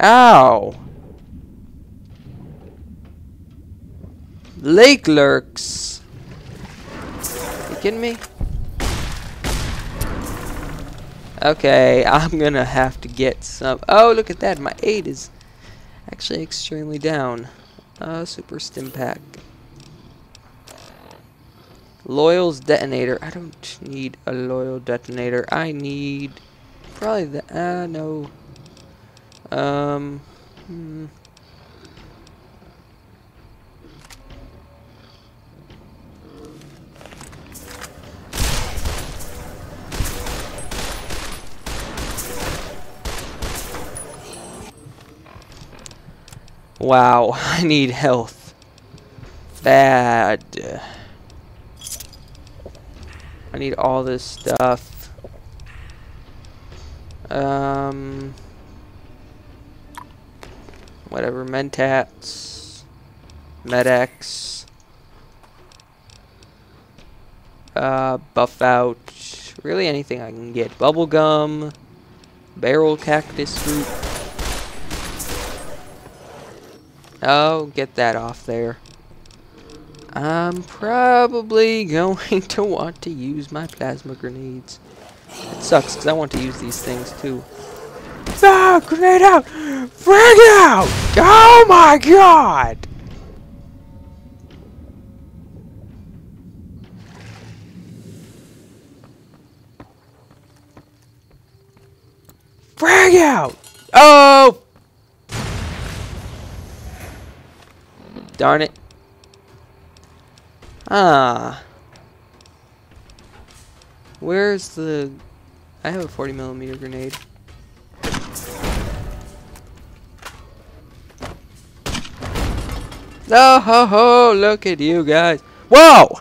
Ow! Lakelurks. You kidding me? Okay, I'm gonna have to get some. Oh, look at that! My aid is actually extremely down. Uh, super Stimpak. Loyal's detonator. I don't need a loyal detonator. I need probably the. Uh, no. Um. Hmm. Wow, I need health. Bad. I need all this stuff. Um, whatever, Mentats, Med-X, uh, Buffout, really anything I can get. Bubblegum, barrel cactus fruit. Oh, get that off there. I'm probably going to want to use my plasma grenades. It sucks because I want to use these things too. Ah, grenade out! Frag out! Oh my god! Frag out! Oh! Darn it. Ah. Where's the... I have a 40 millimeter grenade. Oh ho ho! Look at you guys! Whoa!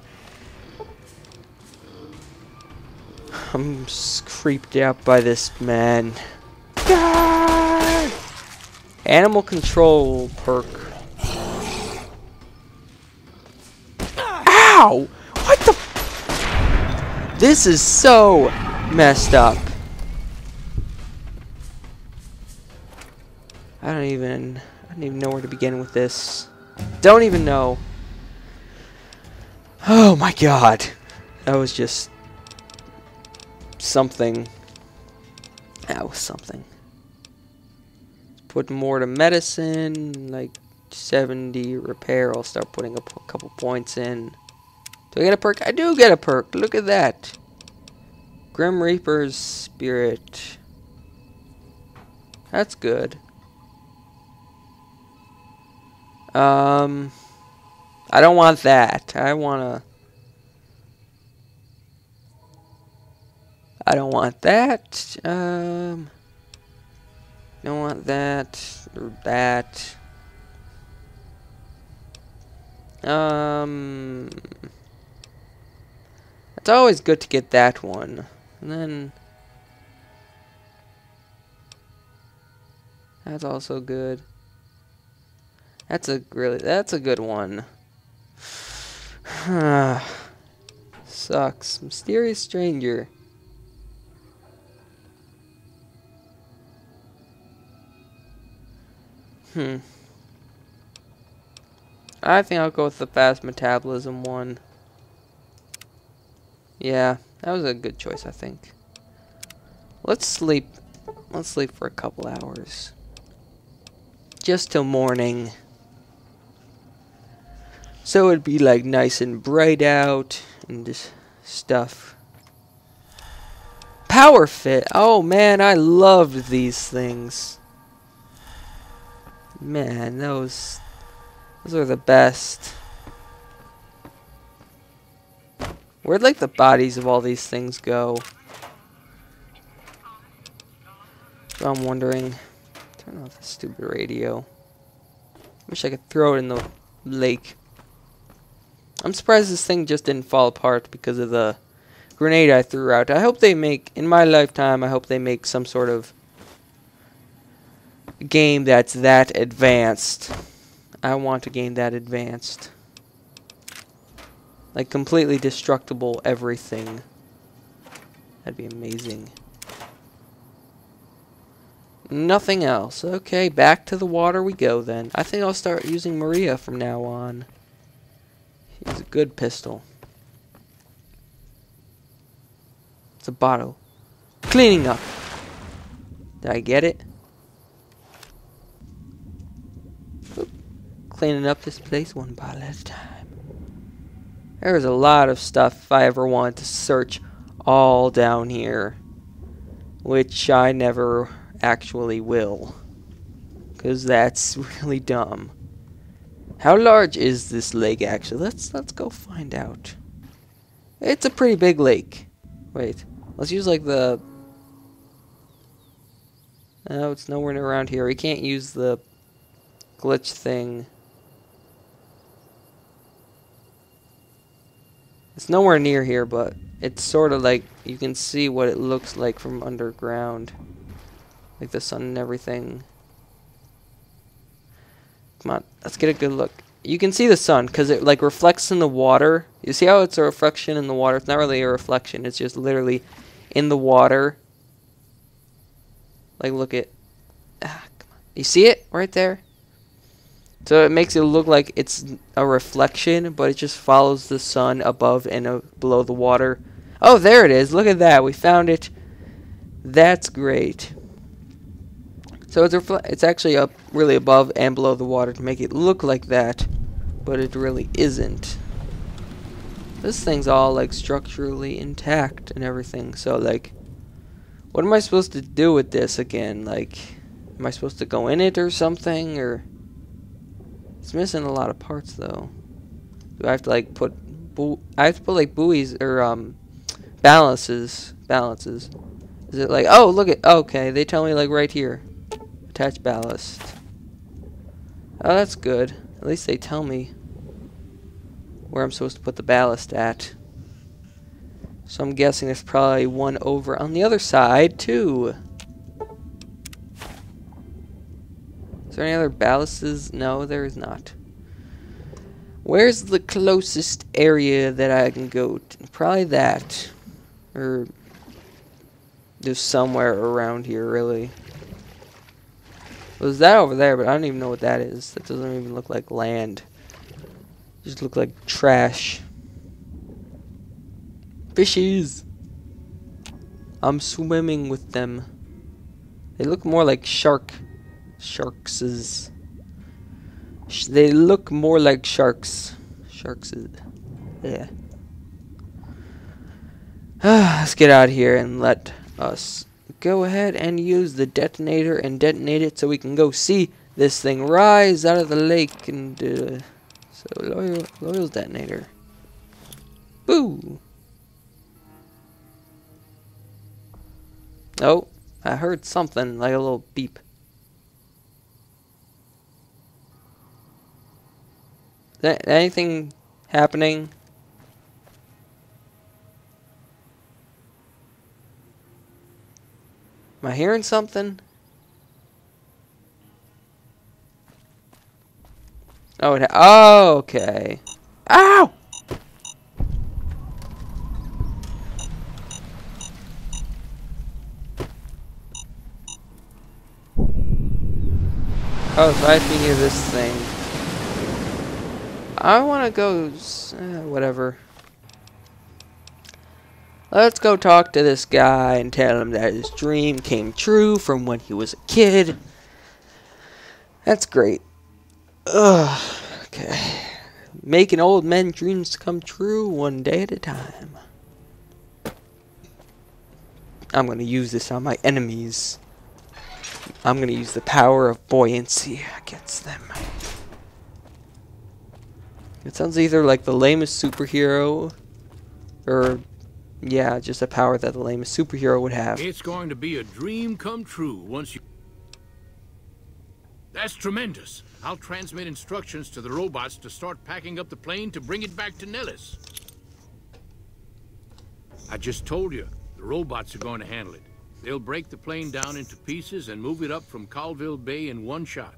I'm creeped out by this man. Animal control perk. Ow! What the? This is so messed up. I don't even, I don't even know where to begin with this. Don't even know. Oh my god. That was just something. That was something. Put more to medicine, like 70 repair. I'll start putting a couple points in. Do I get a perk? I do get a perk. Look at that. Grim Reaper's Sprint. That's good. Um, I don't want that. I want to... I don't want that. Um, don't want that or that. Um, it's always good to get that one. And then... That's also good. That's a really, that's a good one. Sucks. Mysterious Stranger. Hmm. I think I'll go with the fast metabolism one. Yeah, that was a good choice, I think. Let's sleep. Let's sleep for a couple hours. Just till morning. So it'd be like nice and bright out and just stuff. Power Fit. Oh man, I loved these things. Man, those those are the best. Where'd like the bodies of all these things go? So I'm wondering. Turn off the stupid radio. Wish I could throw it in the lake. I'm surprised this thing just didn't fall apart because of the grenade I threw out. I hope they make, in my lifetime, I hope they make some sort of game that's that advanced. I want a game that advanced. Like completely destructible everything. That'd be amazing. Nothing else. Okay, back to the water we go then. I think I'll start using Maria from now on. She's a good pistol. It's a bottle. Cleaning up. Did I get it? Oop. Cleaning up this place one bottle at a time. There's a lot of stuff I ever want to search all down here. Which I never actually will. Because that's really dumb. How large is this lake actually? Let's let's go find out. It's a pretty big lake. Wait, let's use like the No, it's nowhere around here. We can't use the glitch thing. It's nowhere near here, but it's sort of like you can see what it looks like from underground. Like the sun and everything. Come on, let's get a good look. You can see the sun because it like reflects in the water. You see how it's a reflection in the water? It's not really a reflection. It's just literally in the water. Like look at, ah. You see it right there? So it makes it look like it's a reflection, but it just follows the sun above and uh, below the water. Oh, there it is. Look at that. We found it. That's great. So it's it's actually up really above and below the water to make it look like that, but it really isn't. This thing's all like structurally intact and everything. So like, what am I supposed to do with this again? Like, am I supposed to go in it or something? Or it's missing a lot of parts though. Do I have to like put? I have to put like buoys or um balances balances. Is it like oh look at okay they tell me like right here Attach ballast. Oh, that's good. At least they tell me where I'm supposed to put the ballast at. So I'm guessing there's probably one over on the other side, too. Is there any other ballasts? No, there is not. Where's the closest area that I can go to? Probably that. Or just somewhere around here, really. Was that over there, but I don't even know what that is. That doesn't even look like land. Just look like trash. Fishies! I'm swimming with them. They look more like shark. Sharkses. Sh they look more like sharks. Sharks. Yeah. Let's get out of here and let us go ahead and use the detonator and detonate it so we can go see this thing rise out of the lake and uh, so loyal loyal's detonator. Boo! Oh I heard something like a little beep. Anything happening Am I hearing something? Oh, it oh, okay. Ow! Oh, so I have to hear this thing. I want to go, uh, whatever. Let's go talk to this guy and tell him that his dream came true from when he was a kid. That's great. Ugh. Okay. Making old men dreams come true one day at a time. I'm going to use this on my enemies. I'm going to use the power of buoyancy against them. It sounds either like the lamest superhero or yeah, just a power that the lamest superhero would have. It's going to be a dream come true once you... That's tremendous. I'll transmit instructions to the robots to start packing up the plane to bring it back to Nellis. I just told you, the robots are going to handle it. They'll break the plane down into pieces and move it up from Callville Bay in one shot.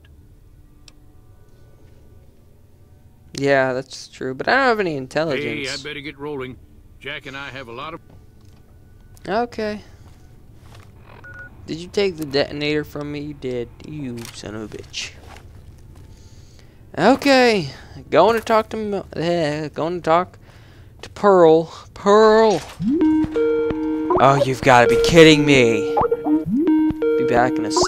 Yeah, that's true, but I don't have any intelligence. Hey, I better get rolling. Jack and I have a lot of... Okay. Did you take the detonator from me? You did. You son of a bitch. Okay. Going to talk to... Eh, going to talk to Pearl. Pearl! Oh, you've got to be kidding me. Be back in a sec.